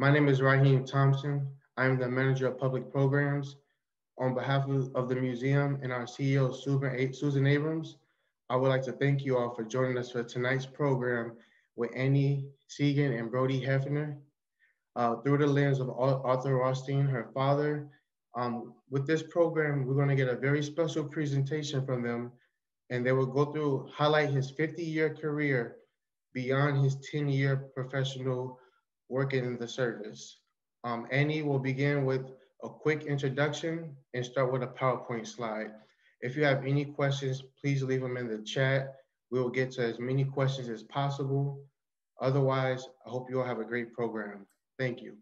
My name is Raheem Thompson. I am the Manager of Public Programs. On behalf of, of the museum and our CEO, Susan, Susan Abrams, I would like to thank you all for joining us for tonight's program with Annie Segan and Brodie Hefner. Uh, through the lens of Arthur Rothstein, her father. Um, with this program, we're gonna get a very special presentation from them and they will go through, highlight his 50 year career beyond his 10 year professional working in the service. Um, Annie will begin with a quick introduction and start with a PowerPoint slide. If you have any questions, please leave them in the chat. We will get to as many questions as possible. Otherwise, I hope you all have a great program. Thank you.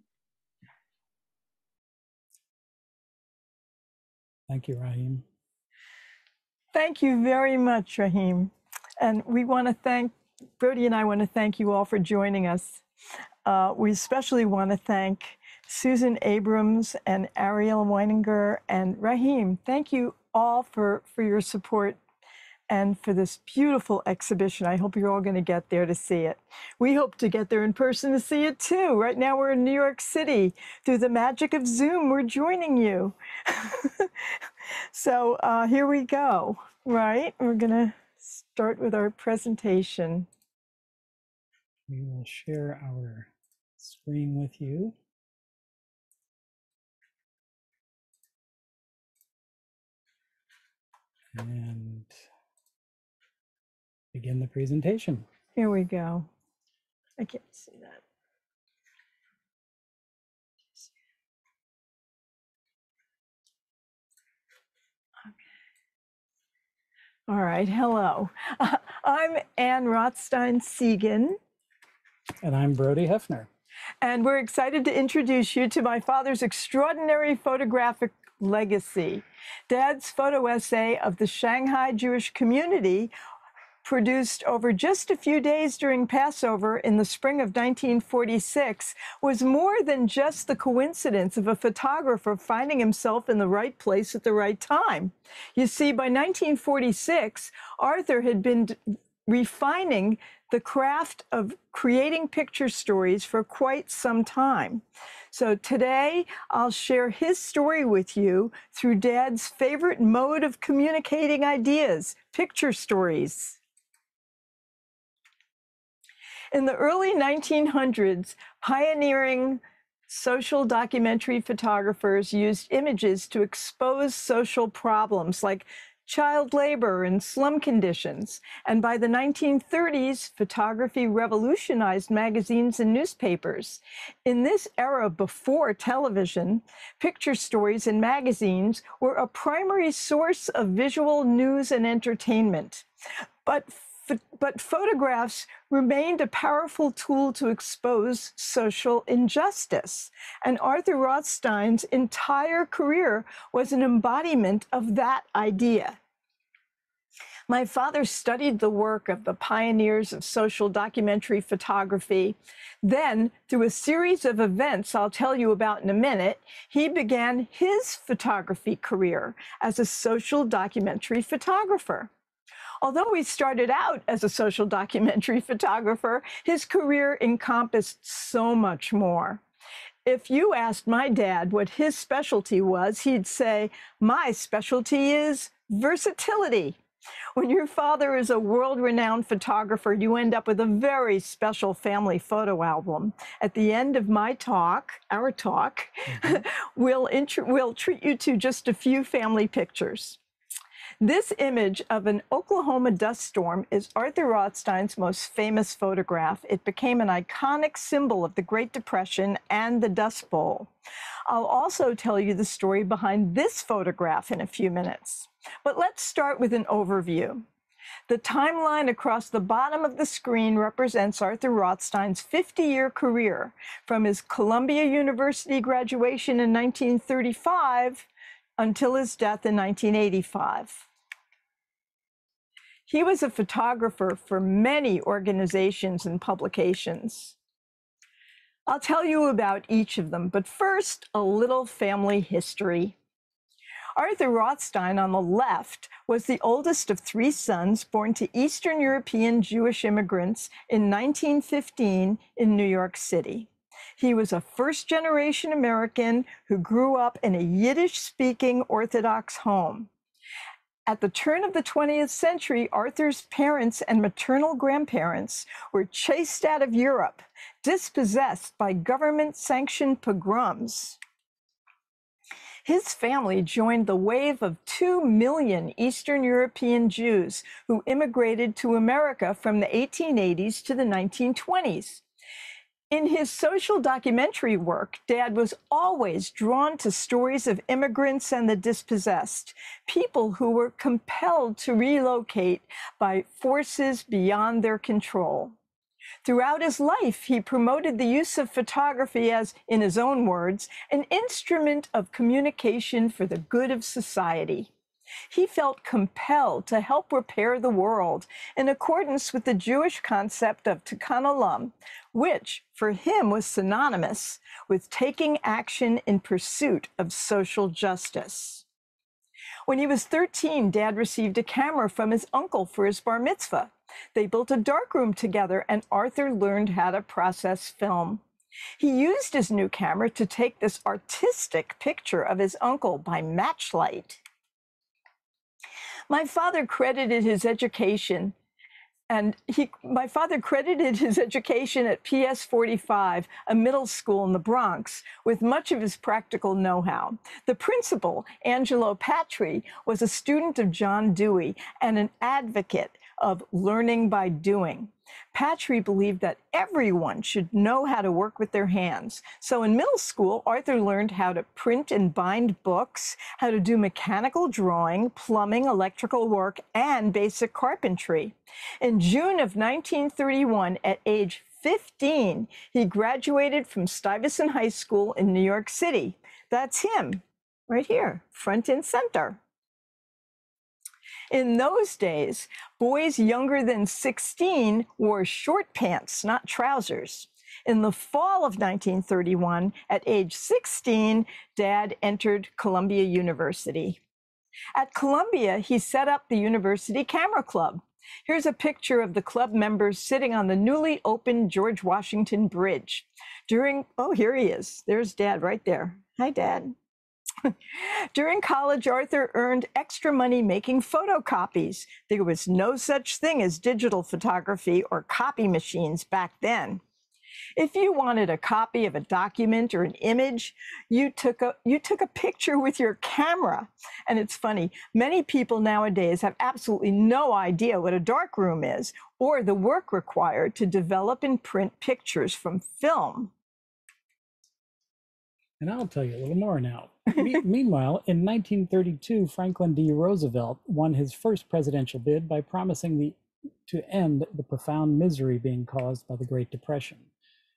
Thank you, Raheem. Thank you very much, Raheem. And we want to thank, Brodie and I want to thank you all for joining us. Uh, we especially want to thank Susan Abrams and Ariel Weininger and Raheem. Thank you all for, for your support and for this beautiful exhibition. I hope you're all going to get there to see it. We hope to get there in person to see it too. Right now we're in New York City. Through the magic of Zoom, we're joining you. so uh, here we go, right? We're going to start with our presentation. We will share our screen with you. And begin the presentation. Here we go. I can't see that. All right, hello. Uh, I'm Ann Rothstein Segan. And I'm Brodie Hefner. And we're excited to introduce you to my father's extraordinary photographic legacy. Dad's photo essay of the Shanghai Jewish community produced over just a few days during Passover in the spring of 1946 was more than just the coincidence of a photographer finding himself in the right place at the right time. You see, by 1946, Arthur had been refining the craft of creating picture stories for quite some time. So today I'll share his story with you through Dad's favorite mode of communicating ideas, picture stories. In the early 1900s, pioneering social documentary photographers used images to expose social problems like child labor and slum conditions. And by the 1930s, photography revolutionized magazines and newspapers. In this era before television, picture stories in magazines were a primary source of visual news and entertainment. But but photographs remained a powerful tool to expose social injustice. And Arthur Rothstein's entire career was an embodiment of that idea. My father studied the work of the pioneers of social documentary photography. Then, through a series of events I'll tell you about in a minute, he began his photography career as a social documentary photographer. Although he started out as a social documentary photographer, his career encompassed so much more. If you asked my dad what his specialty was, he'd say, My specialty is versatility. When your father is a world renowned photographer, you end up with a very special family photo album. At the end of my talk, our talk, mm-hmm. we'll, we'll treat you to just a few family pictures. This image of an Oklahoma dust storm is Arthur Rothstein's most famous photograph. It became an iconic symbol of the Great Depression and the Dust Bowl. I'll also tell you the story behind this photograph in a few minutes. But let's start with an overview. The timeline across the bottom of the screen represents Arthur Rothstein's 50 year career from his Columbia University graduation in 1935 until his death in 1985. He was a photographer for many organizations and publications. I'll tell you about each of them, but first, a little family history. Arthur Rothstein on the left was the oldest of three sons born to Eastern European Jewish immigrants in 1915 in New York City. He was a first generation American who grew up in a Yiddish speaking Orthodox home. At the turn of the 20th century, Arthur's parents and maternal grandparents were chased out of Europe, dispossessed by government sanctioned pogroms. His family joined the wave of 2 million Eastern European Jews who immigrated to America from the 1880s to the 1920s. In his social documentary work, Dad was always drawn to stories of immigrants and the dispossessed, people who were compelled to relocate by forces beyond their control. Throughout his life, he promoted the use of photography as, in his own words, an instrument of communication for the good of society. He felt compelled to help repair the world in accordance with the Jewish concept of tikkun olam, which for him was synonymous with taking action in pursuit of social justice. When he was 13, Dad received a camera from his uncle for his bar mitzvah. They built a darkroom together, and Arthur learned how to process film. He used his new camera to take this artistic picture of his uncle by matchlight. My father credited his education and he, my father credited his education at PS 45, a middle school in the Bronx, with much of his practical know how. The principal, Angelo Patri, was a student of John Dewey and an advocate of learning by doing. Patri believed that everyone should know how to work with their hands. So in middle school, Arthur learned how to print and bind books, how to do mechanical drawing, plumbing, electrical work, and basic carpentry. In June of 1931, at age 15, he graduated from Stuyvesant High School in New York City. That's him, right here, front and center. In those days, boys younger than 16 wore short pants, not trousers. In the fall of 1931, at age 16, Dad entered Columbia University. At Columbia, he set up the University Camera Club. Here's a picture of the club members sitting on the newly opened George Washington Bridge. During, oh, here he is. There's Dad right there. Hi, Dad. During college, Arthur earned extra money making photocopies. There was no such thing as digital photography or copy machines back then. If you wanted a copy of a document or an image, you took a you took a picture with your camera. And it's funny, many people nowadays have absolutely no idea what a darkroom is or the work required to develop and print pictures from film. And I'll tell you a little more now. Me- meanwhile, in 1932, Franklin D. Roosevelt won his first presidential bid by promising the, to end the profound misery being caused by the Great Depression.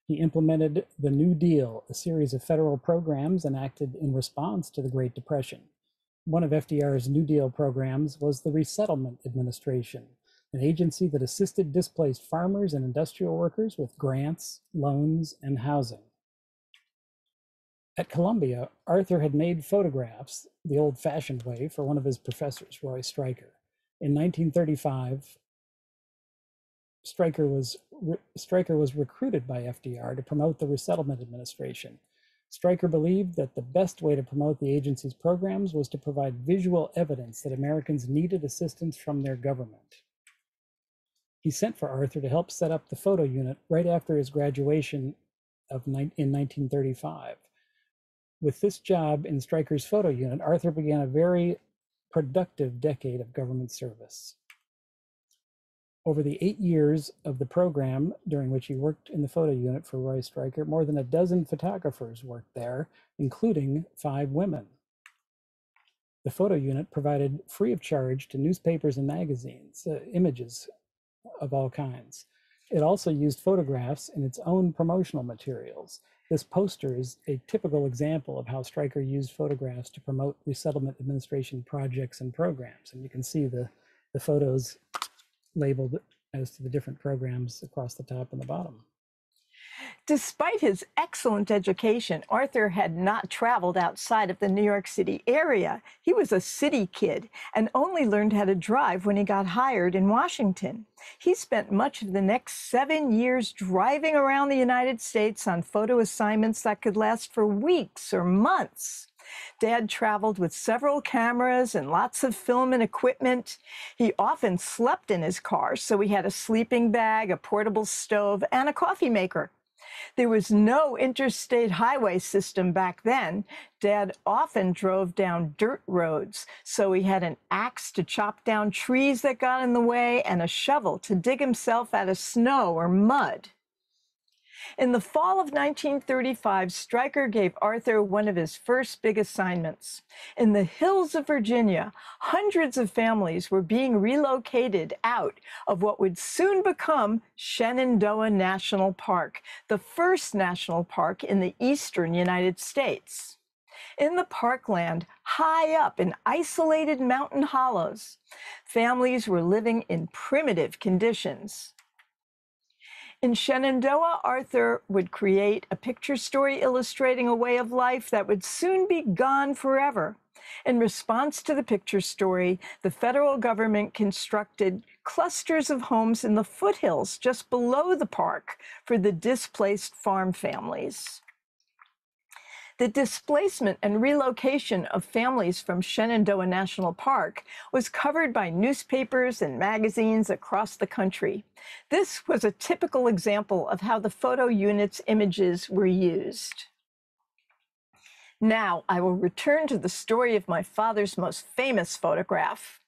He implemented the New Deal, a series of federal programs enacted in response to the Great Depression. One of FDR's New Deal programs was the Resettlement Administration, an agency that assisted displaced farmers and industrial workers with grants, loans, and housing. At Columbia, Arthur had made photographs the old fashioned way for one of his professors, Roy Stryker. In 1935, Stryker was, Stryker was recruited by FDR to promote the Resettlement Administration. Stryker believed that the best way to promote the agency's programs was to provide visual evidence that Americans needed assistance from their government. He sent for Arthur to help set up the photo unit right after his graduation of in 1935. With this job in Stryker's photo unit, Arthur began a very productive decade of government service. Over the eight years of the program during which he worked in the photo unit for Roy Stryker, more than a dozen photographers worked there, including five women. The photo unit provided free of charge to newspapers and magazines uh, images of all kinds. It also used photographs in its own promotional materials this poster is a typical example of how Stryker used photographs to promote resettlement administration projects and programs. And you can see the, the photos labeled as to the different programs across the top and the bottom. Despite his excellent education, Arthur had not traveled outside of the New York City area. He was a city kid and only learned how to drive when he got hired in Washington. He spent much of the next seven years driving around the United States on photo assignments that could last for weeks or months. Dad traveled with several cameras and lots of film and equipment. He often slept in his car, so he had a sleeping bag, a portable stove, and a coffee maker. There was no interstate highway system back then. Dad often drove down dirt roads, so he had an axe to chop down trees that got in the way and a shovel to dig himself out of snow or mud. In the fall of 1935, Stryker gave Arthur one of his first big assignments. In the hills of Virginia, hundreds of families were being relocated out of what would soon become Shenandoah National Park, the first national park in the eastern United States. In the parkland, high up in isolated mountain hollows, families were living in primitive conditions. In Shenandoah, Arthur would create a picture story illustrating a way of life that would soon be gone forever. In response to the picture story, the federal government constructed clusters of homes in the foothills just below the park for the displaced farm families. The displacement and relocation of families from Shenandoah National Park was covered by newspapers and magazines across the country. This was a typical example of how the photo unit's images were used. Now I will return to the story of my father's most famous photograph.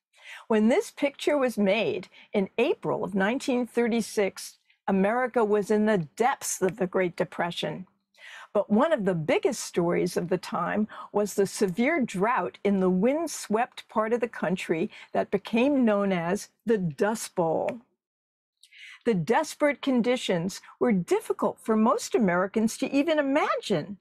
When this picture was made in April of 1936, America was in the depths of the Great Depression. But one of the biggest stories of the time was the severe drought in the windswept part of the country that became known as the Dust Bowl. The desperate conditions were difficult for most Americans to even imagine.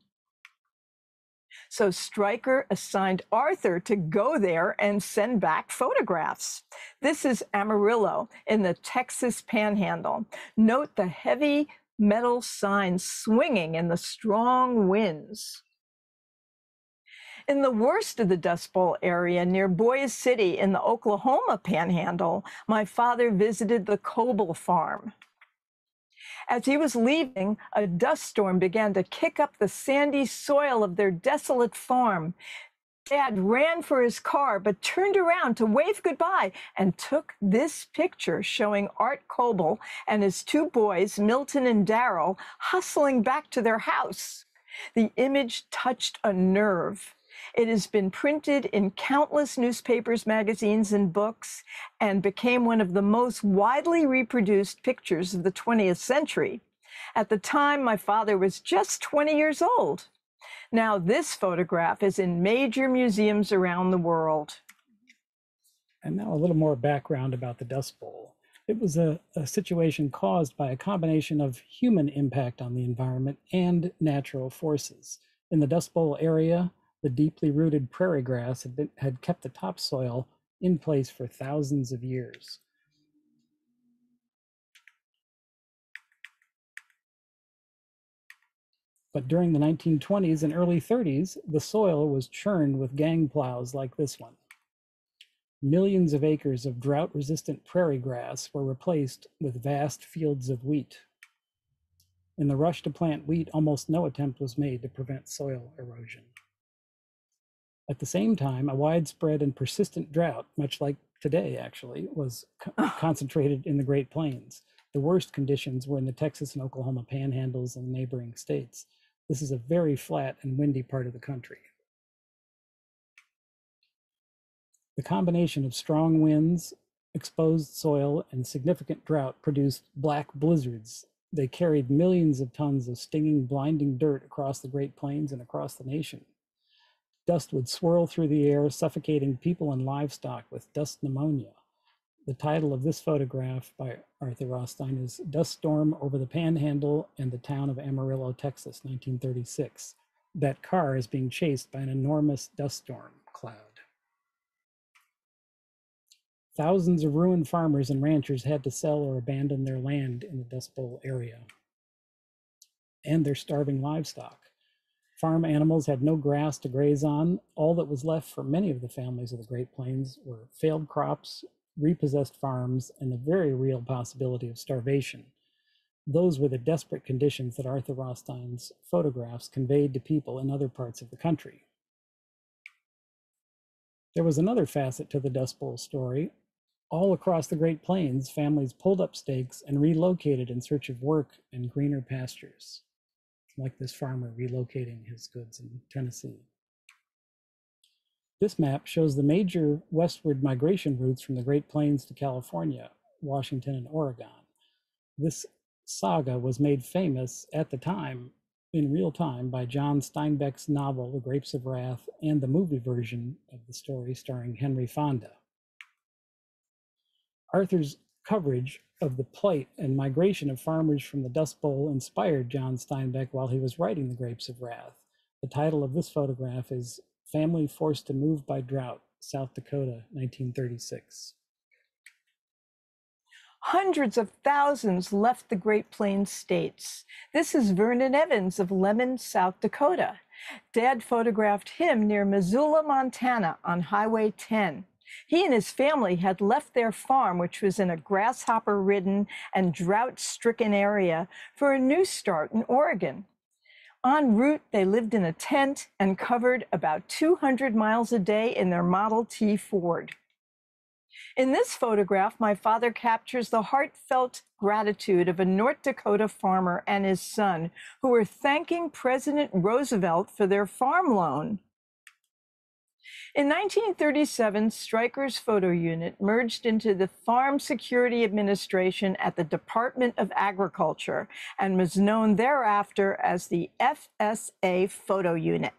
So Stryker assigned Arthur to go there and send back photographs. This is Amarillo in the Texas Panhandle. Note the heavy metal signs swinging in the strong winds. In the worst of the Dust Bowl area near Boise City in the Oklahoma panhandle, my father visited the Coble farm. As he was leaving, a dust storm began to kick up the sandy soil of their desolate farm, Dad ran for his car, but turned around to wave goodbye and took this picture showing Art Coble and his two boys, Milton and Daryl, hustling back to their house. The image touched a nerve. It has been printed in countless newspapers, magazines, and books, and became one of the most widely reproduced pictures of the 20th century. At the time, my father was just 20 years old. Now, this photograph is in major museums around the world. And now a little more background about the Dust Bowl. It was a, a, situation caused by a combination of human impact on the environment and natural forces. In the Dust Bowl area, the deeply rooted prairie grass had, been, had kept the topsoil in place for thousands of years. But during the 1920s and early 30s, the soil was churned with gang plows like this one. Millions of acres of drought-resistant prairie grass were replaced with vast fields of wheat. In the rush to plant wheat, almost no attempt was made to prevent soil erosion. At the same time, a widespread and persistent drought, much like today actually, was co ah. concentrated in the Great Plains. The worst conditions were in the Texas and Oklahoma panhandles and neighboring states. This is a very flat and windy part of the country. The combination of strong winds, exposed soil, and significant drought produced black blizzards. They carried millions of tons of stinging, blinding dirt across the Great Plains and across the nation. Dust would swirl through the air, suffocating people and livestock with dust pneumonia. The title of this photograph by Arthur Rothstein is Dust Storm Over the Panhandle and the Town of Amarillo, Texas, 1936. That car is being chased by an enormous dust storm cloud. Thousands of ruined farmers and ranchers had to sell or abandon their land in the Dust Bowl area. and their starving livestock. Farm animals had no grass to graze on. All that was left for many of the families of the Great Plains were failed crops, repossessed farms, and the very real possibility of starvation. Those were the desperate conditions that Arthur Rothstein's photographs conveyed to people in other parts of the country. There was another facet to the Dust Bowl story. All across the Great Plains, families pulled up stakes and relocated in search of work and greener pastures, like this farmer relocating his goods in Tennessee. This map shows the major westward migration routes from the Great Plains to California, Washington, and Oregon. This saga was made famous at the time in real time by John Steinbeck's novel, The Grapes of Wrath, and the movie version of the story starring Henry Fonda. Arthur's coverage of the plight and migration of farmers from the Dust Bowl inspired John Steinbeck while he was writing The Grapes of Wrath. The title of this photograph is Family Forced to Move by Drought, South Dakota, 1936. Hundreds of thousands left the Great Plains states. This is Vernon Evans of Lemmon, South Dakota. Dad photographed him near Missoula, Montana on Highway 10. He and his family had left their farm, which was in a grasshopper ridden and drought stricken area, for a new start in Oregon. En route, they lived in a tent and covered about 200 miles a day in their Model T Ford. In this photograph, my father captures the heartfelt gratitude of a North Dakota farmer and his son who are thanking President Roosevelt for their farm loan. In 1937, Stryker's photo unit merged into the Farm Security Administration at the Department of Agriculture and was known thereafter as the FSA Photo Unit.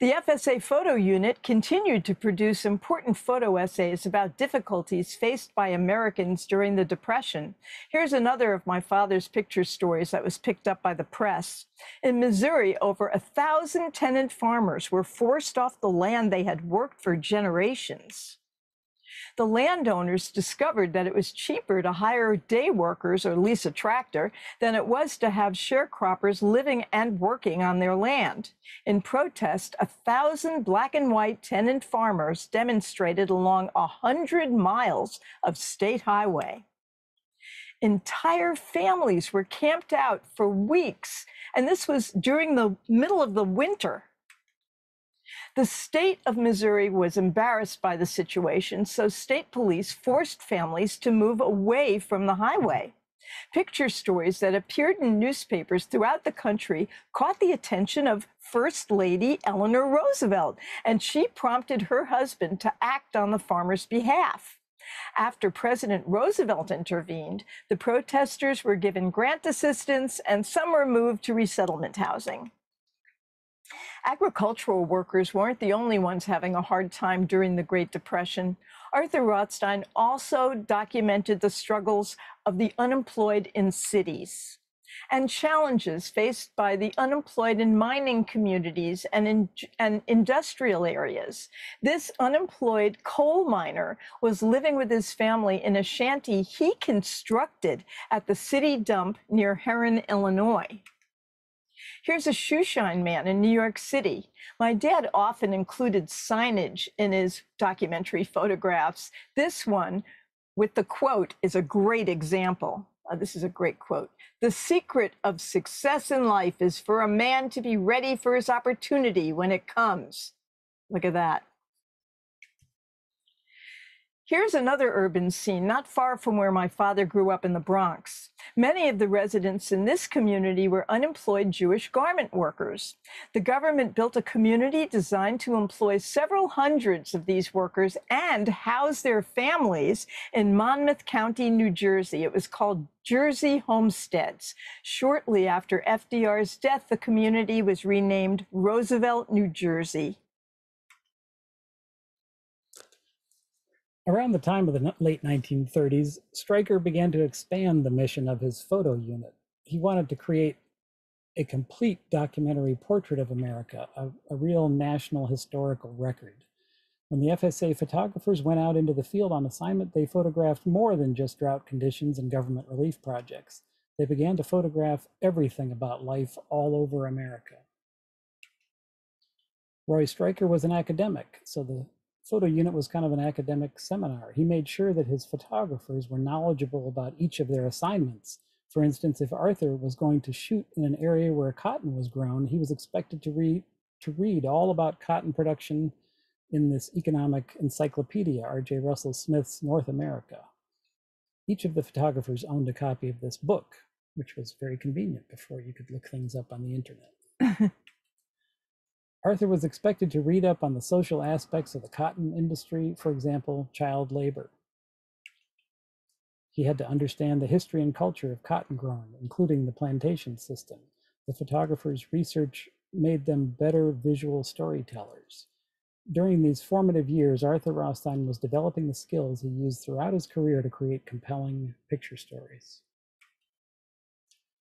The FSA photo unit continued to produce important photo essays about difficulties faced by Americans during the Depression. Here's another of my father's picture stories that was picked up by the press. In Missouri, over a thousand tenant farmers were forced off the land they had worked for generations the landowners discovered that it was cheaper to hire day workers or lease a tractor than it was to have sharecroppers living and working on their land. In protest, a thousand black and white tenant farmers demonstrated along a hundred miles of state highway. Entire families were camped out for weeks, and this was during the middle of the winter. The state of Missouri was embarrassed by the situation, so state police forced families to move away from the highway. Picture stories that appeared in newspapers throughout the country caught the attention of First Lady Eleanor Roosevelt, and she prompted her husband to act on the farmers' behalf. After President Roosevelt intervened, the protesters were given grant assistance and some were moved to resettlement housing. Agricultural workers weren't the only ones having a hard time during the Great Depression. Arthur Rothstein also documented the struggles of the unemployed in cities and challenges faced by the unemployed in mining communities and in and industrial areas. This unemployed coal miner was living with his family in a shanty he constructed at the city dump near Herrin, Illinois. Here's a shoeshine man in New York City. My dad often included signage in his documentary photographs. This one with the quote is a great example. Uh, this is a great quote. The secret of success in life is for a man to be ready for his opportunity when it comes. Look at that. Here's another urban scene not far from where my father grew up in the Bronx. Many of the residents in this community were unemployed Jewish garment workers. The government built a community designed to employ several hundreds of these workers and house their families in Monmouth County, New Jersey. It was called Jersey Homesteads. Shortly after FDR's death, the community was renamed Roosevelt, New Jersey. Around the time of the late 1930s, Stryker began to expand the mission of his photo unit. He wanted to create a complete documentary portrait of America, a, a, real national historical record. When the FSA photographers went out into the field on assignment, they photographed more than just drought conditions and government relief projects. they began to photograph everything about life all over America. Roy Stryker was an academic, so the photo unit was kind of an academic seminar. He made sure that his photographers were knowledgeable about each of their assignments. For instance, if Arthur was going to shoot in an area where cotton was grown, he was expected to read to read all about cotton production in this economic encyclopedia, R.J. Russell Smith's North America. Each of the photographers owned a copy of this book, which was very convenient before you could look things up on the internet. Arthur was expected to read up on the social aspects of the cotton industry, for example, child labor. He had to understand the history and culture of cotton growing, including the plantation system. The photographer's research made them better visual storytellers. During these formative years, Arthur Rothstein was developing the skills he used throughout his career to create compelling picture stories.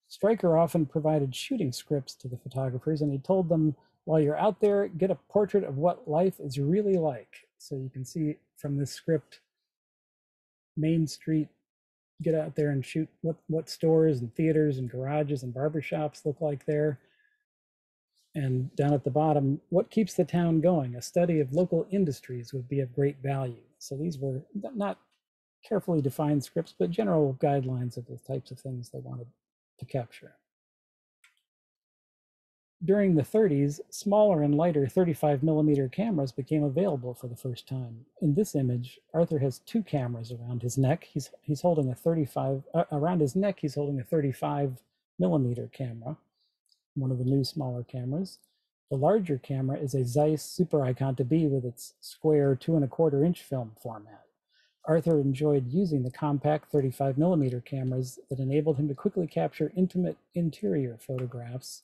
Stryker often provided shooting scripts to the photographers, and he told them, while you're out there, get a portrait of what life is really like. So you can see from this script, Main Street, get out there and shoot what, what stores and theaters and garages and barbershops look like there. And down at the bottom, what keeps the town going? A study of local industries would be of great value. So these were not carefully defined scripts, but general guidelines of the types of things they wanted to capture. During the 30s, smaller and lighter 35 millimeter cameras became available for the first time. In this image, Arthur has two cameras around his neck. He's, he's holding a 35, uh, around his neck, he's holding a 35 millimeter camera one of the new smaller cameras. The larger camera is a Zeiss Super Icon B with its square two and a quarter inch film format. Arthur enjoyed using the compact 35 millimeter cameras that enabled him to quickly capture intimate interior photographs,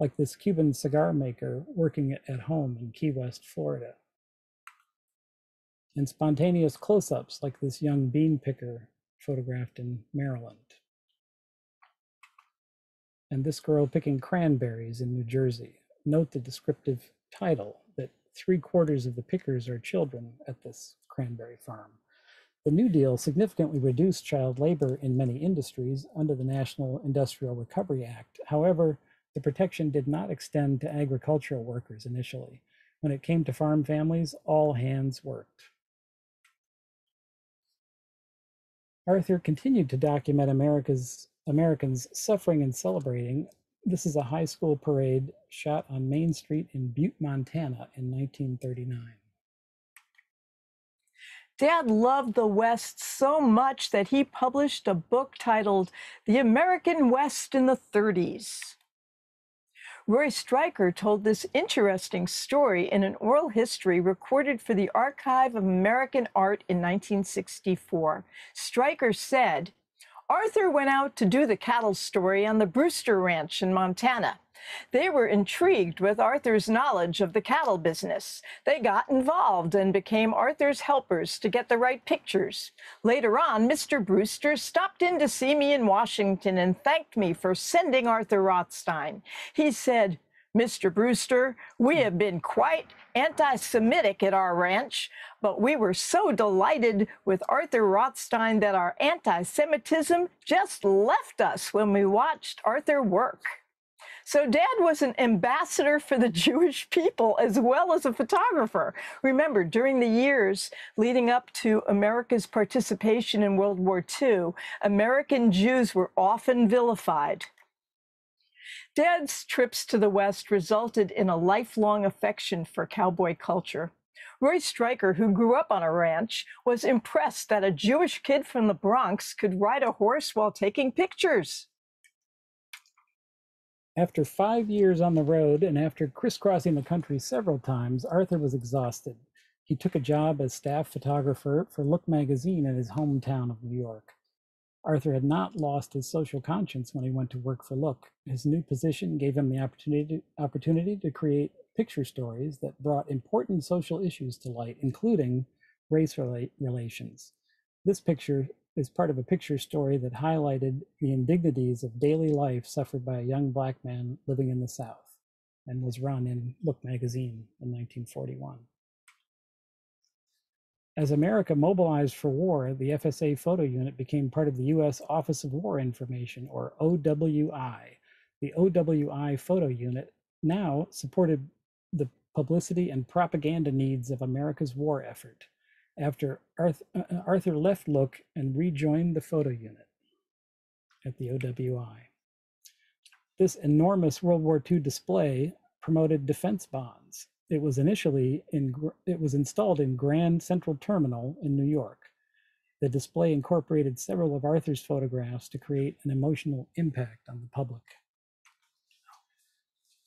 like this Cuban cigar maker working at home in Key West, Florida. And spontaneous close ups, like this young bean picker photographed in Maryland and this girl picking cranberries in New Jersey. Note the descriptive title that three quarters of the pickers are children at this cranberry farm. The New Deal significantly reduced child labor in many industries under the National Industrial Recovery Act. However, the protection did not extend to agricultural workers initially. When it came to farm families, all hands worked. Arthur continued to document America's Americans suffering and celebrating. This is a high school parade shot on Main Street in Butte, Montana in 1939. Dad loved the West so much that he published a book titled The American West in the 30s. Roy Stryker told this interesting story in an oral history recorded for the Archive of American Art in 1964. Stryker said, Arthur went out to do the cattle story on the Brewster Ranch in Montana. They were intrigued with Arthur's knowledge of the cattle business. They got involved and became Arthur's helpers to get the right pictures. Later on, Mr. Brewster stopped in to see me in Washington and thanked me for sending Arthur Rothstein. He said, Mr. Brewster, we have been quite anti Semitic at our ranch, but we were so delighted with Arthur Rothstein that our anti Semitism just left us when we watched Arthur work. So, Dad was an ambassador for the Jewish people as well as a photographer. Remember, during the years leading up to America's participation in World War II, American Jews were often vilified. Dad's trips to the West resulted in a lifelong affection for cowboy culture. Roy Stryker, who grew up on a ranch, was impressed that a Jewish kid from the Bronx could ride a horse while taking pictures. After five years on the road and after crisscrossing the country several times, Arthur was exhausted. He took a job as staff photographer for Look magazine in his hometown of New York. Arthur had not lost his social conscience when he went to work for Look. His new position gave him the opportunity, opportunity to create picture stories that brought important social issues to light, including race rela- relations. This picture is part of a picture story that highlighted the indignities of daily life suffered by a young black man living in the South and was run in Look magazine in 1941. As America mobilized for war, the FSA photo unit became part of the U.S. Office of War Information, or OWI. The OWI photo unit now supported the publicity and propaganda needs of America's war effort after Arthur, uh, uh, Arthur left Look and rejoined the photo unit at the OWI. This enormous World War II display promoted defense bonds. It was initially in, it was installed in Grand Central Terminal in New York. The display incorporated several of Arthur's photographs to create an emotional impact on the public.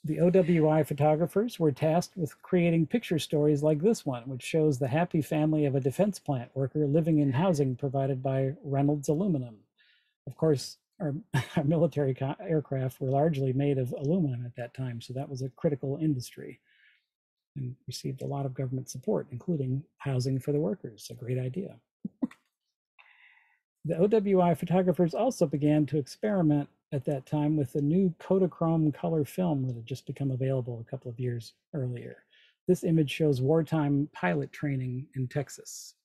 The OWI photographers were tasked with creating picture stories like this one, which shows the happy family of a defense plant worker living in housing provided by Reynolds Aluminum. Of course, our, our military aircraft were largely made of aluminum at that time, so that was a critical industry and received a lot of government support, including housing for the workers. A great idea. the OWI photographers also began to experiment at that time with the new Kodachrome color film that had just become available a couple of years earlier. This image shows wartime pilot training in Texas.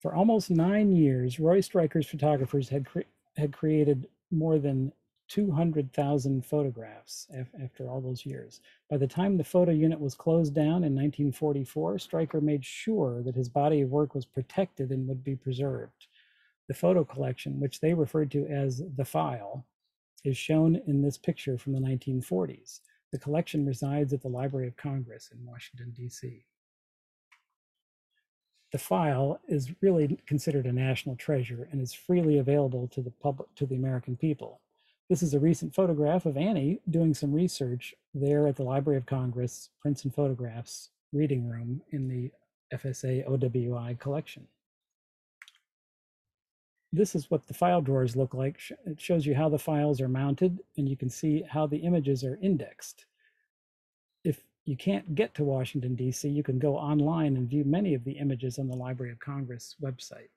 For almost nine years, Roy Stryker's photographers had, cre had created more than 200,000 photographs after all those years. By the time the photo unit was closed down in 1944, Stryker made sure that his body of work was protected and would be preserved. The photo collection, which they referred to as the file, is shown in this picture from the 1940s. The collection resides at the Library of Congress in Washington, D.C the file is really considered a national treasure and is freely available to the public to the American people. This is a recent photograph of Annie doing some research there at the Library of Congress Prints and Photographs reading room in the FSA OWI collection. This is what the file drawers look like. It shows you how the files are mounted and you can see how the images are indexed If you can't get to Washington, D.C., you can go online and view many of the images on the Library of Congress website.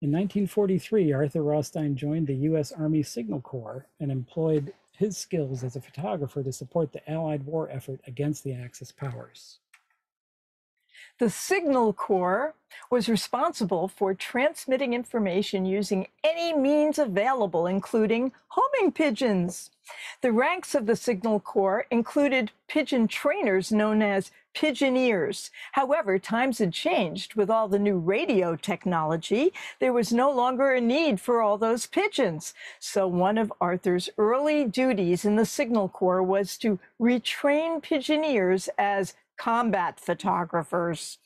In 1943, Arthur Rothstein joined the U.S. Army Signal Corps and employed his skills as a photographer to support the Allied war effort against the Axis powers. The Signal Corps was responsible for transmitting information using any means available, including homing pigeons. The ranks of the Signal Corps included pigeon trainers known as pigeoneers. However, times had changed with all the new radio technology. There was no longer a need for all those pigeons. So one of Arthur's early duties in the Signal Corps was to retrain pigeoneers as combat photographers.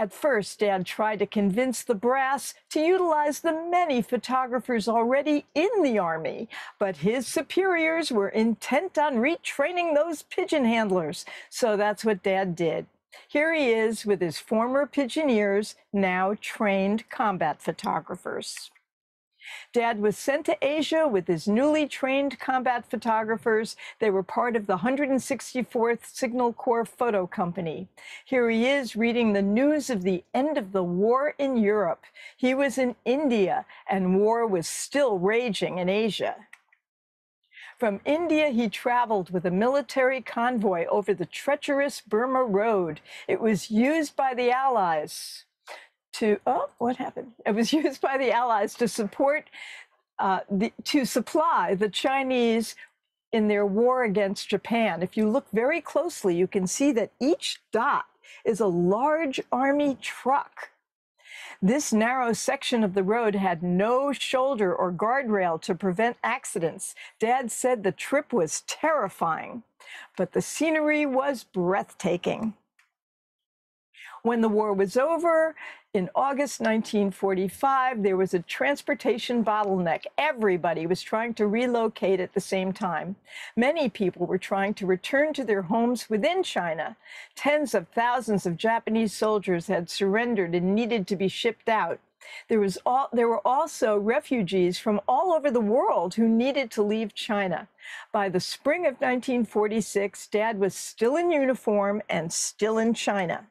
At first, Dad tried to convince the brass to utilize the many photographers already in the Army, but his superiors were intent on retraining those pigeon handlers, so that's what Dad did. Here he is with his former pigeoneers, now trained combat photographers. Dad was sent to Asia with his newly trained combat photographers. They were part of the 164th Signal Corps Photo Company. Here he is reading the news of the end of the war in Europe. He was in India, and war was still raging in Asia. From India, he traveled with a military convoy over the treacherous Burma Road. It was used by the Allies to oh what happened it was used by the allies to support uh, the, to supply the chinese in their war against japan if you look very closely you can see that each dot is a large army truck this narrow section of the road had no shoulder or guardrail to prevent accidents. Dad said the trip was terrifying, but the scenery was breathtaking. When the war was over, in August 1945, there was a transportation bottleneck. Everybody was trying to relocate at the same time. Many people were trying to return to their homes within China. Tens of thousands of Japanese soldiers had surrendered and needed to be shipped out. There, was all, there were also refugees from all over the world who needed to leave China. By the spring of 1946, Dad was still in uniform and still in China.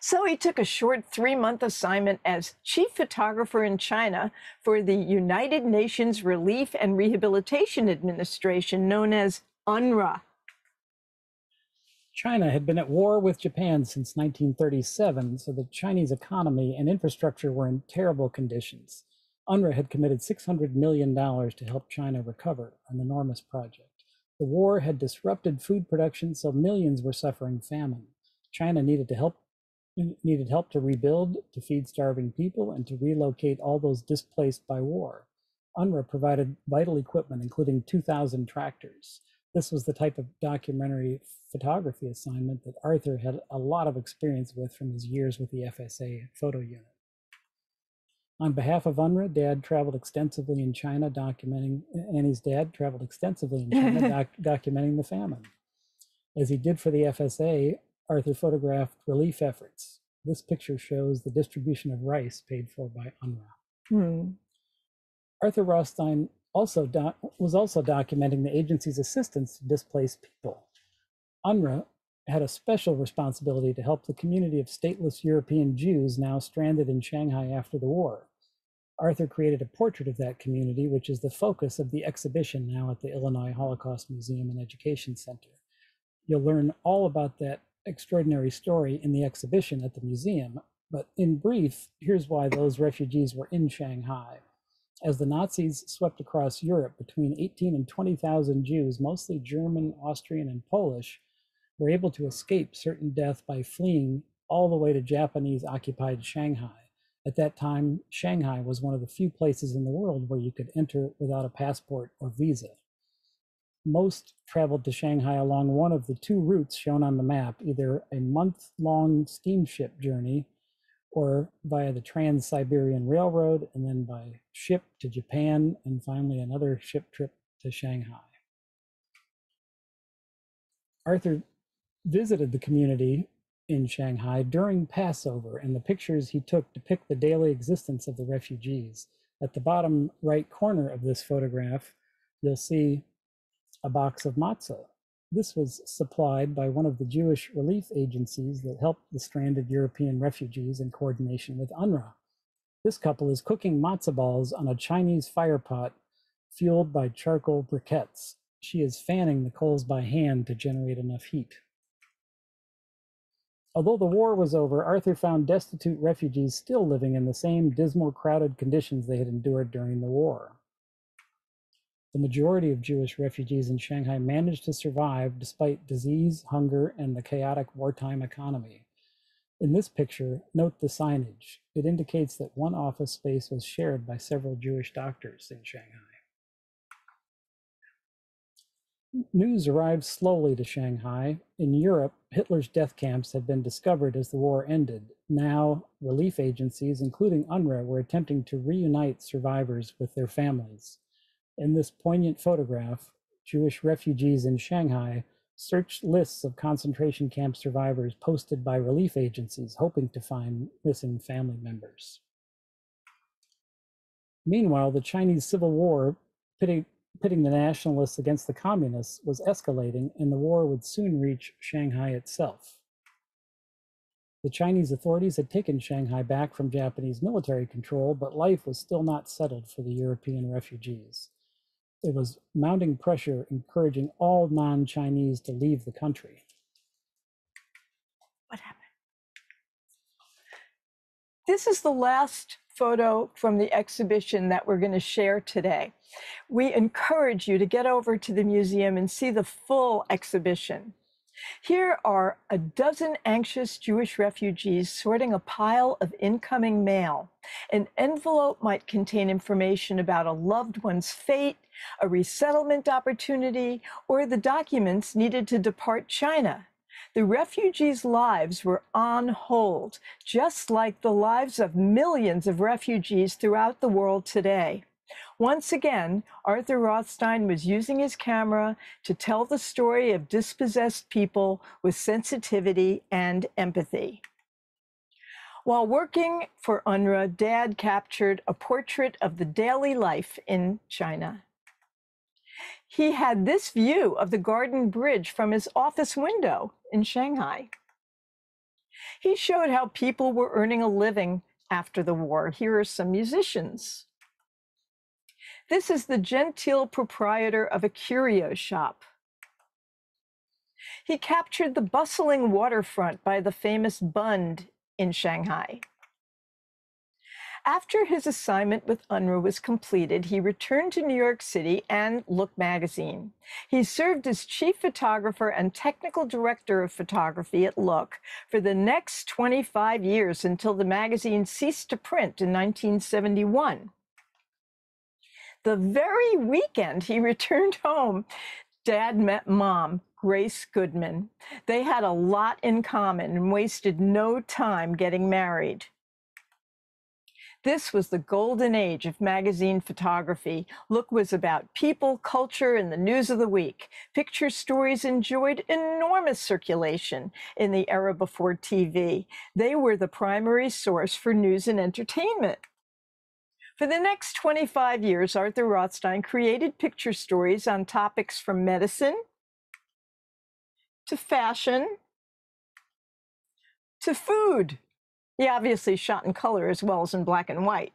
So he took a short three month assignment as chief photographer in China for the United Nations Relief and Rehabilitation Administration, known as UNRRA. China had been at war with Japan since 1937, so the Chinese economy and infrastructure were in terrible conditions. UNRRA had committed $600 million to help China recover, an enormous project. The war had disrupted food production, so millions were suffering famine. China needed to help needed help to rebuild, to feed starving people, and to relocate all those displaced by war. UNRRA provided vital equipment, including 2,000 tractors. This was the type of documentary photography assignment that Arthur had a lot of experience with from his years with the FSA photo unit. On behalf of UNRRA, Dad traveled extensively in China documenting, Annie's dad traveled extensively in China doc, documenting the famine. As he did for the FSA, Arthur photographed relief efforts. This picture shows the distribution of rice paid for by UNRRA. Hmm. Arthur Rothstein also was also documenting the agency's assistance to displaced people. UNRRA had a special responsibility to help the community of stateless European Jews now stranded in Shanghai after the war. Arthur created a portrait of that community, which is the focus of the exhibition now at the Illinois Holocaust Museum and Education Center. You'll learn all about that extraordinary story in the exhibition at the museum, but in brief, here's why those refugees were in Shanghai. As the Nazis swept across Europe, between 18 and 20,000 Jews, mostly German, Austrian, and Polish, were able to escape certain death by fleeing all the way to Japanese occupied Shanghai. At that time, Shanghai was one of the few places in the world where you could enter without a passport or visa. Most traveled to Shanghai along one of the two routes shown on the map, either a month long steamship journey or via the Trans Siberian Railroad, and then by ship to Japan, and finally another ship trip to Shanghai. Arthur visited the community in Shanghai during Passover, and the pictures he took depict the daily existence of the refugees. At the bottom right corner of this photograph, you'll see a box of matzah. This was supplied by one of the Jewish relief agencies that helped the stranded European refugees in coordination with UNRRA. This couple is cooking matzah balls on a Chinese fire pot fueled by charcoal briquettes. She is fanning the coals by hand to generate enough heat. Although the war was over, Arthur found destitute refugees still living in the same dismal, crowded conditions they had endured during the war. The majority of Jewish refugees in Shanghai managed to survive despite disease, hunger, and the chaotic wartime economy. In this picture, note the signage. It indicates that one office space was shared by several Jewish doctors in Shanghai. News arrived slowly to Shanghai. In Europe, Hitler's death camps had been discovered as the war ended. Now, relief agencies, including UNRRA, were attempting to reunite survivors with their families. In this poignant photograph, Jewish refugees in Shanghai searched lists of concentration camp survivors posted by relief agencies hoping to find missing family members. Meanwhile, the Chinese Civil War, pitting, pitting the nationalists against the communists, was escalating, and the war would soon reach Shanghai itself. The Chinese authorities had taken Shanghai back from Japanese military control, but life was still not settled for the European refugees. There was mounting pressure encouraging all non-Chinese to leave the country. What happened? This is the last photo from the exhibition that we're going to share today. We encourage you to get over to the museum and see the full exhibition. Here are a dozen anxious Jewish refugees sorting a pile of incoming mail. An envelope might contain information about a loved one's fate, a resettlement opportunity, or the documents needed to depart China. The refugees' lives were on hold, just like the lives of millions of refugees throughout the world today. Once again, Arthur Rothstein was using his camera to tell the story of dispossessed people with sensitivity and empathy. While working for UNRRA, Dad captured a portrait of the daily life in China. He had this view of the Garden Bridge from his office window in Shanghai. He showed how people were earning a living after the war. Here are some musicians. This is the genteel proprietor of a curio shop. He captured the bustling waterfront by the famous Bund in Shanghai. After his assignment with UNRRA was completed, he returned to New York City and Look magazine. He served as chief photographer and technical director of photography at Look for the next 25 years until the magazine ceased to print in 1971. The very weekend he returned home, Dad met mom, Grace Goodman. They had a lot in common and wasted no time getting married. This was the golden age of magazine photography. Look was about people, culture, and the news of the week. Picture stories enjoyed enormous circulation in the era before TV. They were the primary source for news and entertainment. For the next 25 years, Arthur Rothstein created picture stories on topics from medicine to fashion to food he obviously shot in color as well as in black and white.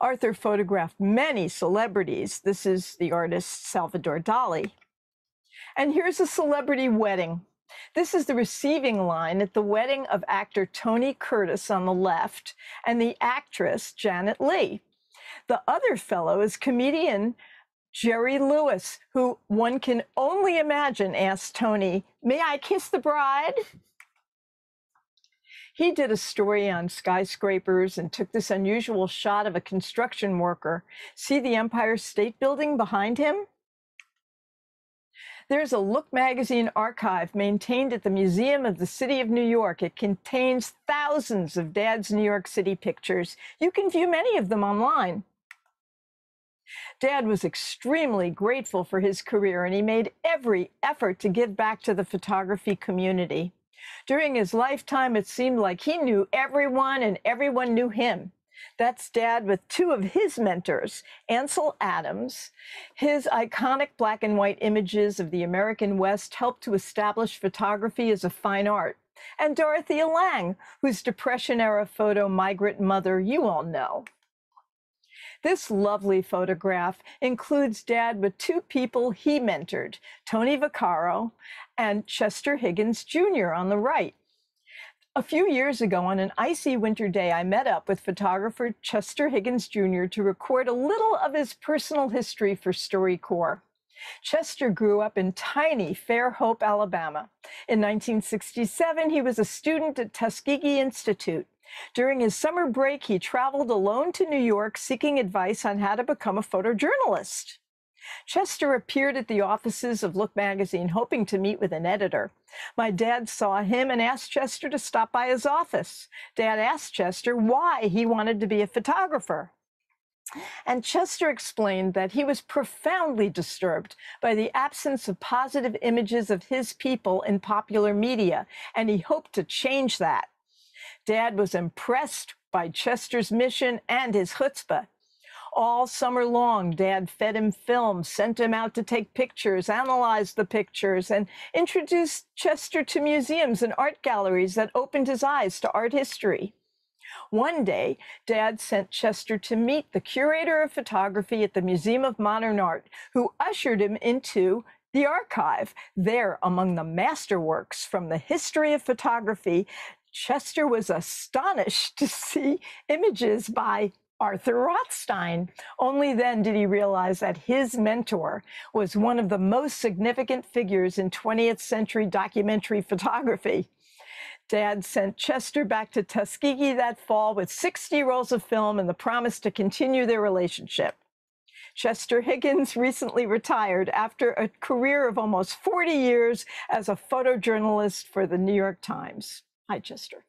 Arthur photographed many celebrities. This is the artist Salvador Dali. And here's a celebrity wedding. This is the receiving line at the wedding of actor Tony Curtis on the left and the actress Janet Leigh. The other fellow is comedian Jerry Lewis, who one can only imagine asked Tony, May I kiss the bride? He did a story on skyscrapers and took this unusual shot of a construction worker. See the Empire State Building behind him? There's a Look magazine archive maintained at the Museum of the City of New York. It contains thousands of Dad's New York City pictures. You can view many of them online. Dad was extremely grateful for his career and he made every effort to give back to the photography community. During his lifetime, it seemed like he knew everyone and everyone knew him. That's dad with two of his mentors, Ansel Adams. His iconic black and white images of the American West helped to establish photography as a fine art. And Dorothea Lange, whose Depression era photo, Migrant Mother, you all know. This lovely photograph includes Dad with two people he mentored, Tony Vaccaro and Chester Higgins Jr. on the right. A few years ago, on an icy winter day, I met up with photographer Chester Higgins Jr. to record a little of his personal history for StoryCorps. Chester grew up in tiny Fairhope, Alabama. In 1967, he was a student at Tuskegee Institute. During his summer break, he traveled alone to New York seeking advice on how to become a photojournalist. Chester appeared at the offices of Look magazine hoping to meet with an editor. My dad saw him and asked Chester to stop by his office. Dad asked Chester why he wanted to be a photographer. And Chester explained that he was profoundly disturbed by the absence of positive images of his people in popular media, and he hoped to change that. Dad was impressed by Chester's mission and his chutzpah. All summer long, Dad fed him film, sent him out to take pictures, analyzed the pictures, and introduced Chester to museums and art galleries that opened his eyes to art history. One day, Dad sent Chester to meet the curator of photography at the Museum of Modern Art, who ushered him into the archive. There, among the masterworks from the history of photography, Chester was astonished to see images by Arthur Rothstein. Only then did he realize that his mentor was one of the most significant figures in 20th century documentary photography. Dad sent Chester back to Tuskegee that fall with 60 rolls of film and the promise to continue their relationship. Chester Higgins recently retired after a career of almost 40 years as a photojournalist for the New York Times. Hi, Chester.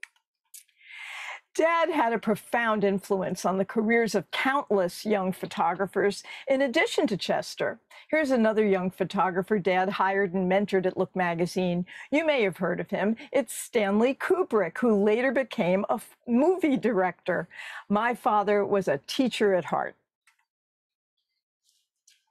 Dad had a profound influence on the careers of countless young photographers, in addition to Chester. Here's another young photographer Dad hired and mentored at Look magazine. You may have heard of him. It's Stanley Kubrick, who later became a movie director. My father was a teacher at heart.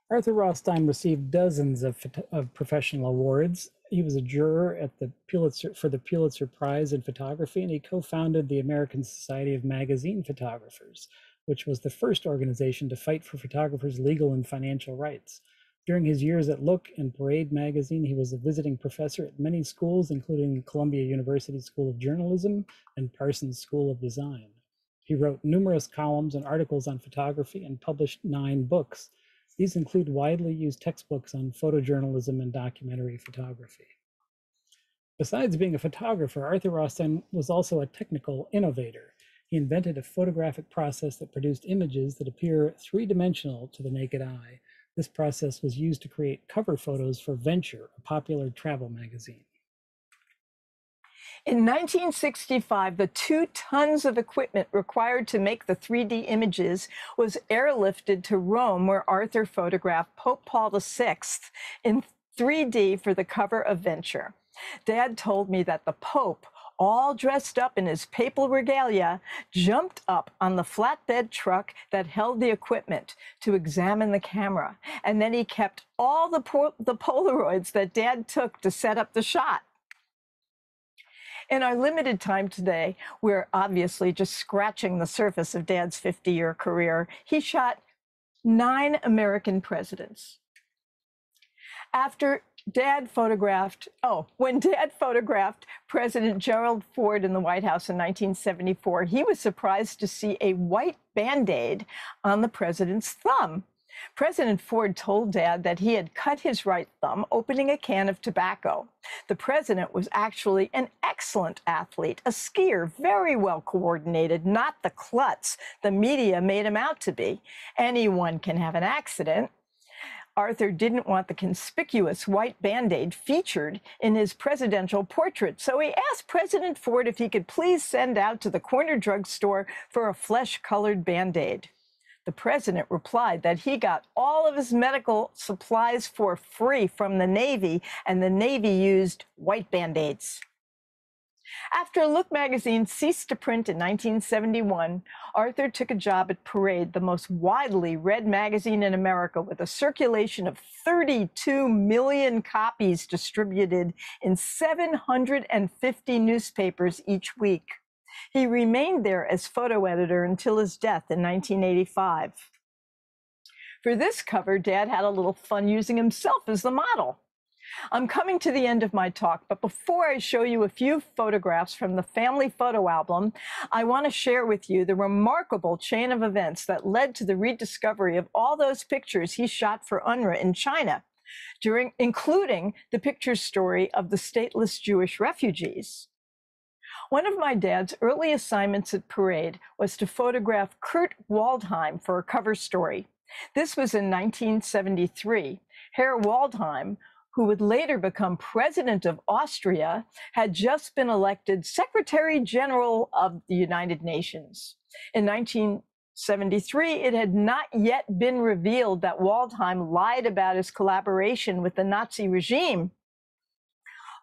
Arthur Rothstein received dozens of, of professional awards, he was a juror at the Pulitzer for the Pulitzer Prize in Photography, and he co-founded the American Society of Magazine Photographers, which was the first organization to fight for photographers' legal and financial rights. During his years at Look and Parade magazine, he was a visiting professor at many schools, including Columbia University School of Journalism and Parsons School of Design. He wrote numerous columns and articles on photography and published nine books. These include widely used textbooks on photojournalism and documentary photography. Besides being a photographer, Arthur Rothstein was also a technical innovator. He invented a photographic process that produced images that appear three-dimensional to the naked eye, this process was used to create cover photos for Venture, a popular travel magazine. In 1965, the two tons of equipment required to make the 3D images was airlifted to Rome, where Arthur photographed Pope Paul VI in 3D for the cover of Venture. Dad told me that the Pope all dressed up in his papal regalia, jumped up on the flatbed truck that held the equipment to examine the camera. And then he kept all the, the Polaroids that Dad took to set up the shot. In our limited time today, we're obviously just scratching the surface of Dad's 50 year career. He shot nine American presidents. After dad photographed, oh, when dad photographed President Gerald Ford in the White House in 1974, he was surprised to see a white band aid on the president's thumb. President Ford told dad that he had cut his right thumb opening a can of tobacco. The president was actually an excellent athlete, a skier, very well coordinated, not the klutz the media made him out to be. Anyone can have an accident. Arthur didn't want the conspicuous white band aid featured in his presidential portrait, so he asked President Ford if he could please send out to the corner drugstore for a flesh colored band aid. The president replied that he got all of his medical supplies for free from the Navy, and the Navy used white band aids. After Look magazine ceased to print in 1971, Arthur took a job at Parade, the most widely read magazine in America, with a circulation of 32 million copies distributed in 750 newspapers each week. He remained there as photo editor until his death in 1985. For this cover, Dad had a little fun using himself as the model. I'm coming to the end of my talk, but before I show you a few photographs from the family photo album, I want to share with you the remarkable chain of events that led to the rediscovery of all those pictures he shot for UNRRA in China, during, including the picture story of the stateless Jewish refugees. One of my dad's early assignments at Parade was to photograph Kurt Waldheim for a cover story. This was in 1973. Herr Waldheim who would later become president of Austria, had just been elected Secretary General of the United Nations. In 1973, it had not yet been revealed that Waldheim lied about his collaboration with the Nazi regime.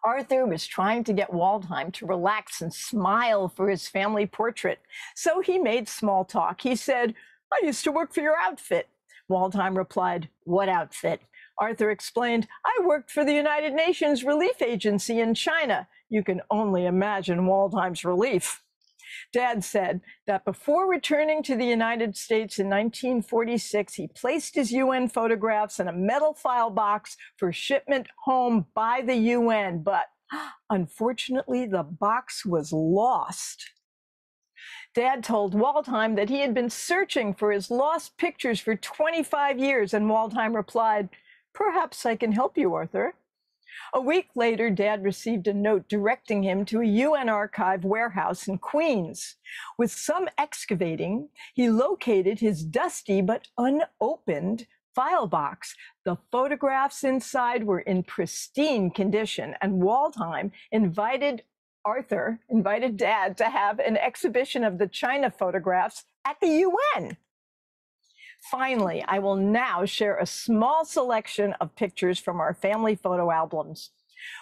Arthur was trying to get Waldheim to relax and smile for his family portrait. So he made small talk. He said, I used to work for your outfit. Waldheim replied, What outfit? Arthur explained, I worked for the United Nations Relief Agency in China. You can only imagine Waldheim's relief. Dad said that before returning to the United States in 1946, he placed his UN photographs in a metal file box for shipment home by the UN. But unfortunately, the box was lost. Dad told Waldheim that he had been searching for his lost pictures for 25 years, and Waldheim replied, Perhaps I can help you, Arthur. A week later, Dad received a note directing him to a UN archive warehouse in Queens. With some excavating, he located his dusty but unopened file box. The photographs inside were in pristine condition, and Waldheim invited Arthur, invited Dad to have an exhibition of the China photographs at the UN. Finally, I will now share a small selection of pictures from our family photo albums.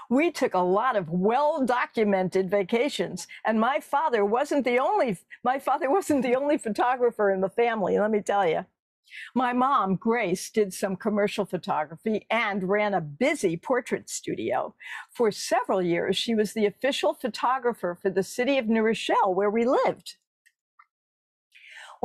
We took a lot of well-documented vacations, and my father wasn't the only my father wasn't the only photographer in the family, let me tell you. My mom, Grace, did some commercial photography and ran a busy portrait studio. For several years, she was the official photographer for the city of New Rochelle, where we lived.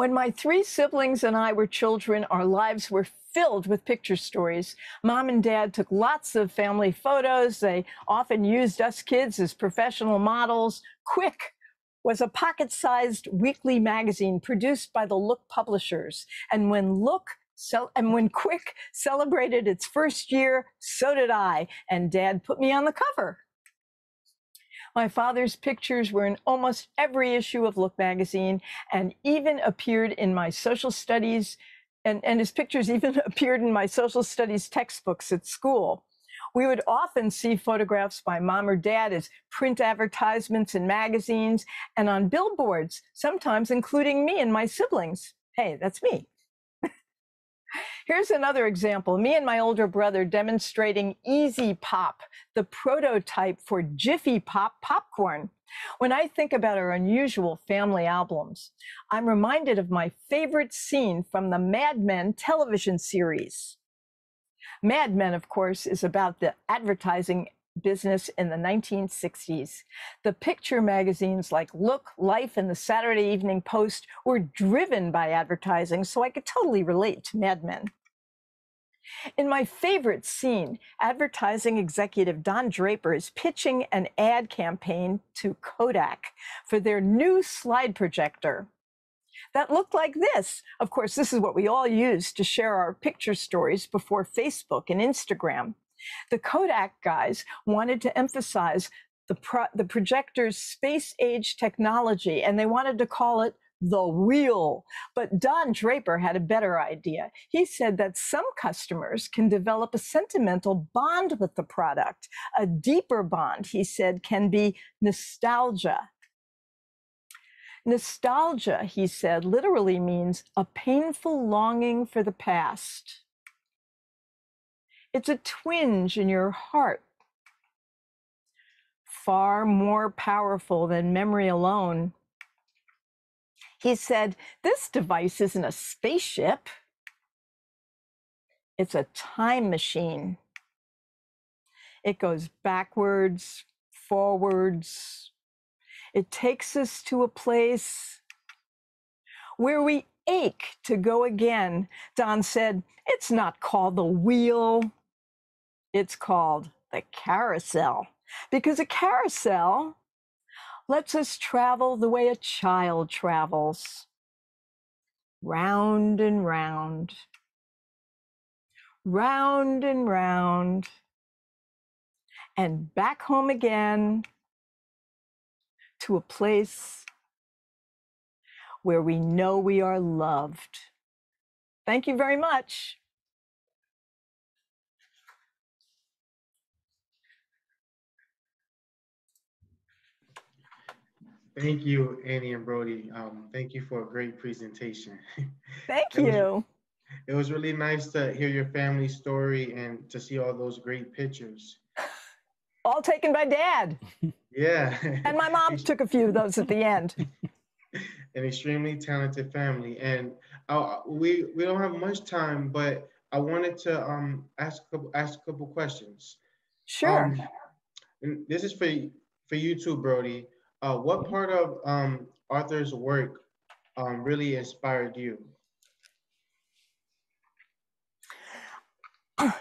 When my three siblings and I were children, our lives were filled with picture stories. Mom and dad took lots of family photos. They often used us kids as professional models. Quick was a pocket sized weekly magazine produced by the Look publishers. And when Look so, and when Quick celebrated its first year, so did I. And dad put me on the cover. My father's pictures were in almost every issue of Look magazine and even appeared in my social studies, and, and his pictures even appeared in my social studies textbooks at school. We would often see photographs by mom or dad as print advertisements in magazines and on billboards, sometimes including me and my siblings. Hey, that's me. Here's another example. Me and my older brother demonstrating Easy Pop, the prototype for Jiffy Pop popcorn. When I think about our unusual family albums, I'm reminded of my favorite scene from the Mad Men television series. Mad Men, of course, is about the advertising business in the 1960s. The picture magazines like Look, Life, and the Saturday Evening Post were driven by advertising, so I could totally relate to Mad Men. In my favorite scene, advertising executive Don Draper is pitching an ad campaign to Kodak for their new slide projector that looked like this. Of course, this is what we all use to share our picture stories before Facebook and Instagram. The Kodak guys wanted to emphasize the, pro- the projector's space age technology, and they wanted to call it the wheel. But Don Draper had a better idea. He said that some customers can develop a sentimental bond with the product. A deeper bond, he said, can be nostalgia. Nostalgia, he said, literally means a painful longing for the past. It's a twinge in your heart, far more powerful than memory alone. He said, This device isn't a spaceship, it's a time machine. It goes backwards, forwards. It takes us to a place where we ache to go again. Don said, It's not called the wheel, it's called the carousel. Because a carousel lets us travel the way a child travels round and round, round and round, and back home again to a place where we know we are loved. Thank you very much. Thank you, Annie and Brodie. Um, thank you for a great presentation. Thank it you. Was, it was really nice to hear your family story and to see all those great pictures. All taken by dad. Yeah. And my mom took a few of those at the end. An extremely talented family. And uh, we, we don't have much time, but I wanted to um, ask, a couple, ask a couple questions. Sure. Um, and this is for, for you too, Brodie. Uh, what part of um, Arthur's work um, really inspired you?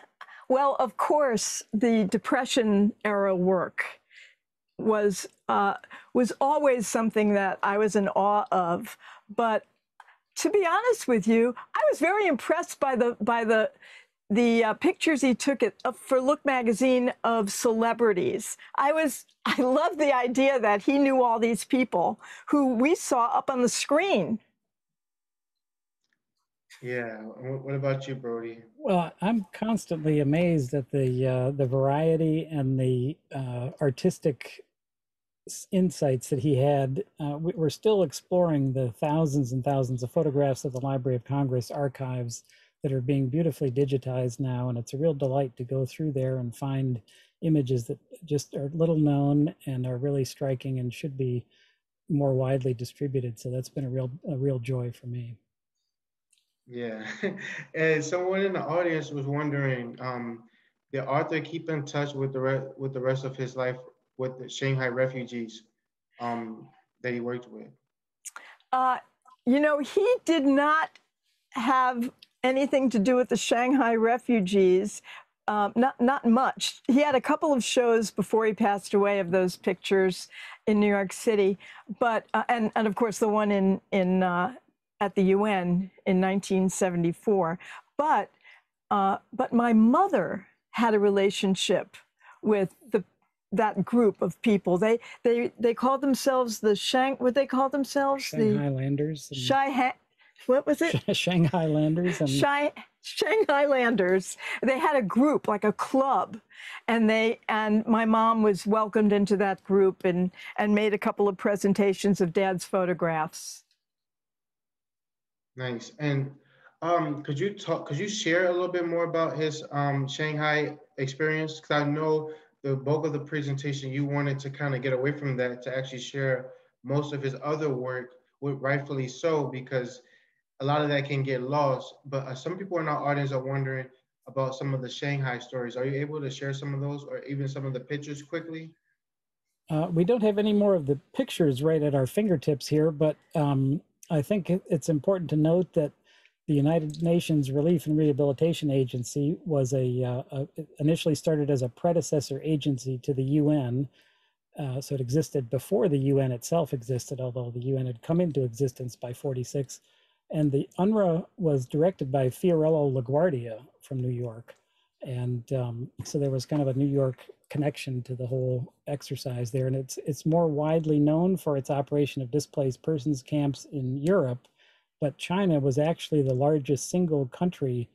Well, of course, the Depression era work was uh, was always something that I was in awe of. But to be honest with you, I was very impressed by the by the the uh, pictures he took it uh, for Look magazine of celebrities. I was I love the idea that he knew all these people who we saw up on the screen. Yeah. What about you, Brodie? Well, I'm constantly amazed at the uh, the variety and the uh, artistic insights that he had. Uh, we're still exploring the thousands and thousands of photographs of the Library of Congress archives that are being beautifully digitized now, and it's a real delight to go through there and find images that just are little known and are really striking and should be more widely distributed. So that's been a real a real joy for me. Yeah, and someone in the audience was wondering, um, did Arthur keep in touch with the re- with the rest of his life with the Shanghai refugees um, that he worked with? Uh, you know, he did not have anything to do with the Shanghai refugees. Um, not not much. He had a couple of shows before he passed away of those pictures in New York City, but uh, and and of course the one in in uh, at the UN in 1974. But uh, but my mother had a relationship with the that group of people. They they they called themselves the Shang. What they called themselves? Shanghailanders. The Shanghai. What was it? Shanghailanders. And... Shanghai. Landers. They had a group, like a club, and they and my mom was welcomed into that group and and made a couple of presentations of Dad's photographs. Nice. And um, could you talk? Could you share a little bit more about his um, Shanghai experience? Because I know the bulk of the presentation you wanted to kind of get away from that to actually share most of his other work, rightfully so, because a lot of that can get lost. But uh, some people in our audience are wondering about some of the Shanghai stories. Are you able to share some of those or even some of the pictures quickly? Uh, we don't have any more of the pictures right at our fingertips here, but um, I think it's important to note that the United Nations Relief and Rehabilitation Agency was a, uh, a initially started as a predecessor agency to the UN. Uh, so it existed before the UN itself existed, although the UN had come into existence by 46. And the UNRRA was directed by Fiorello LaGuardia from New York. And um, so there was kind of a New York connection to the whole exercise there. And it's, it's more widely known for its operation of displaced persons camps in Europe, but China was actually the largest single country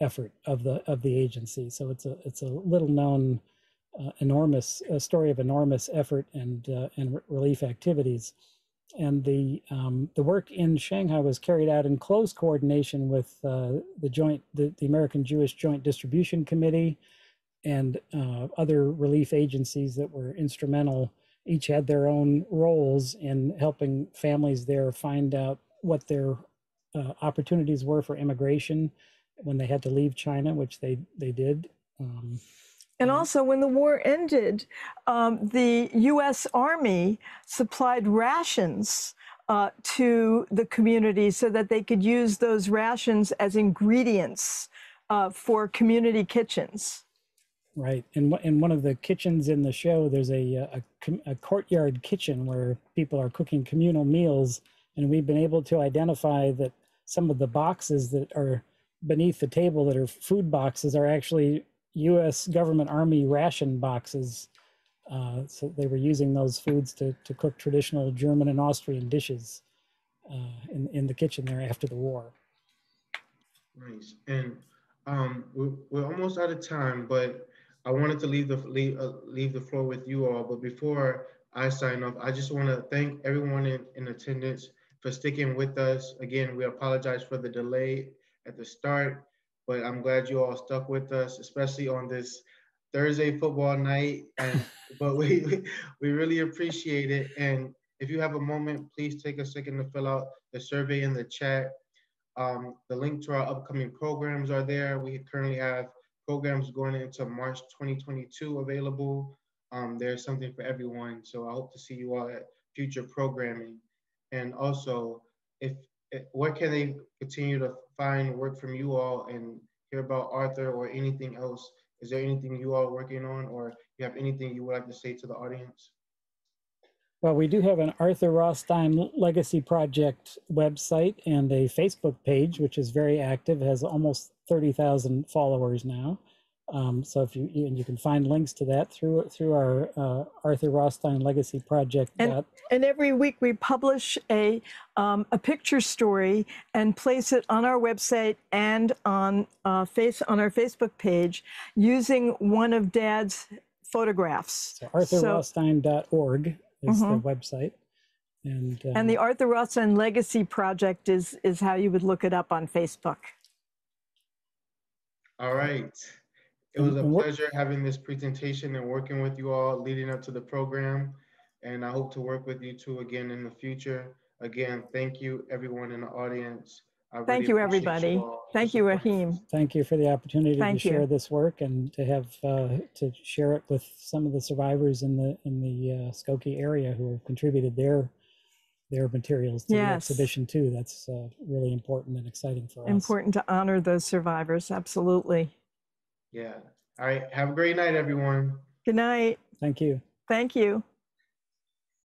effort of the of the agency. So it's a it's a little known, uh, enormous story of enormous effort and uh, and relief activities and the um, the work in Shanghai was carried out in close coordination with uh, the joint the, the, American Jewish Joint Distribution Committee and uh, other relief agencies that were instrumental. Each had their own roles in helping families there find out what their uh, opportunities were for immigration when they had to leave China, which they they did. Um, and mm-hmm. also, when the war ended, um, the U.S. Army supplied rations uh, to the community so that they could use those rations as ingredients uh, for community kitchens. Right. And in one of the kitchens in the show, there's a, uh, a, a courtyard kitchen where people are cooking communal meals. And we've been able to identify that some of the boxes that are beneath the table that are food boxes are actually U.S. government army ration boxes. Uh, so they were using those foods to, to cook traditional German and Austrian dishes uh, in, in the kitchen there after the war. Nice. And um, we're, we're almost out of time, but I wanted to leave the leave, uh, leave the floor with you all. But before I sign off, I just want to thank everyone in, in attendance for sticking with us. Again, we apologize for the delay at the start but I'm glad you all stuck with us, especially on this Thursday football night. And but we we really appreciate it. And if you have a moment, please take a second to fill out the survey in the chat. Um, the link to our upcoming programs are there. We currently have programs going into March 2022 available. Um, there's something for everyone. So I hope to see you all at future programming. And also, if where can they continue to find work from you all and hear about Arthur or anything else? Is there anything you all working on or you have anything you would like to say to the audience? Well, we do have an Arthur Rothstein Legacy Project website and a Facebook page, which is very active, has almost 30,000 followers now. Um, so if you and you can find links to that through through our uh, Arthur Rothstein Legacy Project. And, and every week we publish a um, a picture story and place it on our website and on uh, face on our Facebook page using one of Dad's photographs. So ArthurRothstein.org is mm-hmm. the website. And, um, and the Arthur Rothstein Legacy Project is is how you would look it up on Facebook. All right. It was a pleasure having this presentation and working with you all leading up to the program. And I hope to work with you two again in the future. Again, thank you everyone in the audience. I thank really you everybody. You thank you, Rahim. Thank you for the opportunity thank to you. share this work and to have uh, to share it with some of the survivors in the in the uh, Skokie area who have contributed their their materials to Yes. the exhibition too. That's uh, really important and exciting for us. Important to honor those survivors. Absolutely. Yeah. All right. Have a great night, everyone. Good night. Thank you. Thank you.